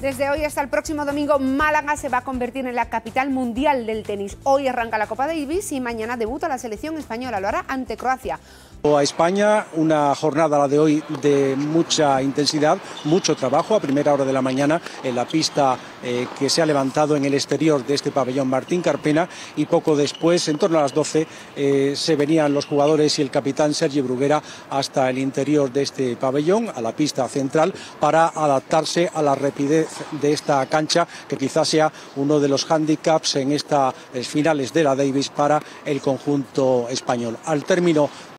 Desde hoy hasta el próximo domingo, Málaga se va a convertir en la capital mundial del tenis. Hoy arranca la Copa Davis y mañana debuta la selección española. Lo hará ante Croacia. A España, una jornada la de hoy de mucha intensidad, mucho trabajo a primera hora de la mañana en la pista eh, que se ha levantado en el exterior de este pabellón Martín Carpena y poco después, en torno a las 12, eh, se venían los jugadores y el capitán Sergi Bruguera hasta el interior de este pabellón, a la pista central, para adaptarse a la rapidez de esta cancha, que quizás sea uno de los hándicaps en estas finales de la Davis para el conjunto español. Al término